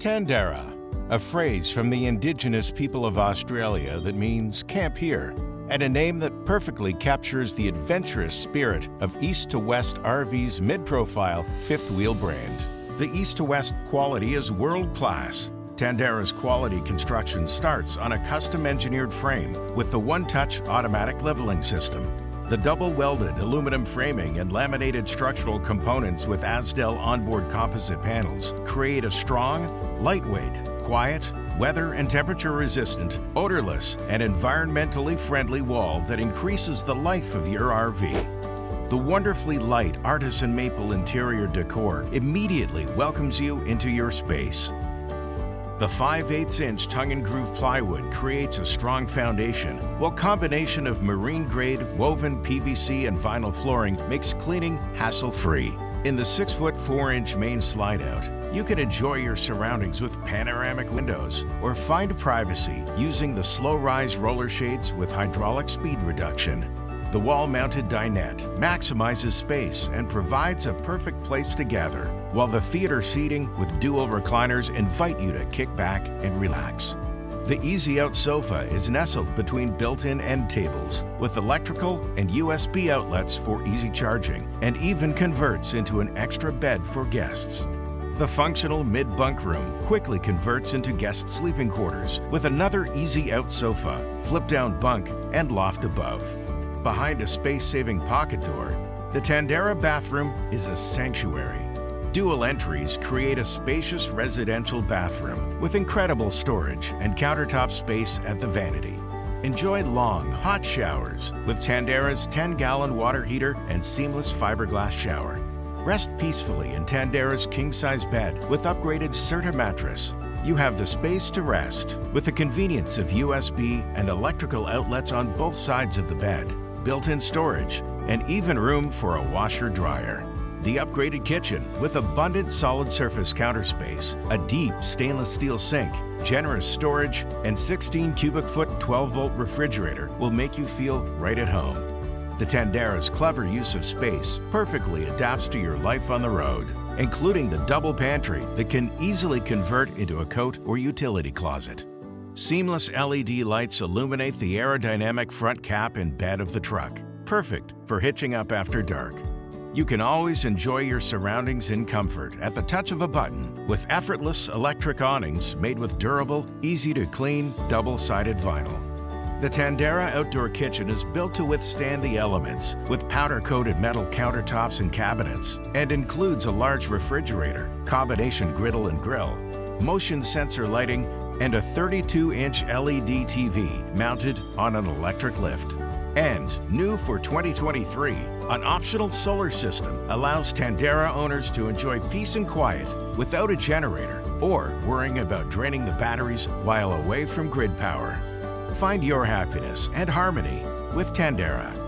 Tandara, a phrase from the indigenous people of Australia that means camp here, and a name that perfectly captures the adventurous spirit of East to West RV's mid profile fifth wheel brand. The East to West quality is world class. Tandara's quality construction starts on a custom engineered frame with the one touch automatic leveling system. The double welded aluminum framing and laminated structural components with Azdel onboard composite panels create a strong, lightweight, quiet, weather and temperature resistant, odorless, and environmentally friendly wall that increases the life of your RV. The wonderfully light artisan maple interior decor immediately welcomes you into your space. The 5 8 inch tongue and groove plywood creates a strong foundation, while combination of marine grade woven PVC and vinyl flooring makes cleaning hassle free. In the 6 foot 4 inch main slide out, you can enjoy your surroundings with panoramic windows or find privacy using the slow rise roller shades with hydraulic speed reduction. The wall-mounted dinette maximizes space and provides a perfect place to gather, while the theater seating with dual recliners invite you to kick back and relax. The Easy Out sofa is nestled between built-in end tables with electrical and USB outlets for easy charging and even converts into an extra bed for guests. The functional mid-bunk room quickly converts into guest sleeping quarters with another easy out sofa, flip-down bunk, and loft above. Behind a space-saving pocket door, the Tandara bathroom is a sanctuary. Dual entries create a spacious residential bathroom with incredible storage and countertop space at the vanity. Enjoy long, hot showers with Tandara's 10-gallon water heater and seamless fiberglass shower. Rest peacefully in Tandara's king-size bed with upgraded Serta mattress. You have the space to rest with the convenience of USB and electrical outlets on both sides of the bed built-in storage, and even room for a washer-dryer. The upgraded kitchen with abundant solid surface counter space, a deep stainless steel sink, generous storage, and 16 cubic foot 12 volt refrigerator will make you feel right at home. The Tandara's clever use of space perfectly adapts to your life on the road, including the double pantry that can easily convert into a coat or utility closet. Seamless LED lights illuminate the aerodynamic front cap and bed of the truck, perfect for hitching up after dark. You can always enjoy your surroundings in comfort at the touch of a button with effortless electric awnings made with durable, easy-to-clean, double-sided vinyl. The Tandara outdoor kitchen is built to withstand the elements with powder-coated metal countertops and cabinets and includes a large refrigerator, combination griddle and grill, motion sensor lighting, and a 32-inch LED TV mounted on an electric lift. And new for 2023, an optional solar system allows Tandara owners to enjoy peace and quiet without a generator or worrying about draining the batteries while away from grid power. Find your happiness and harmony with Tandara.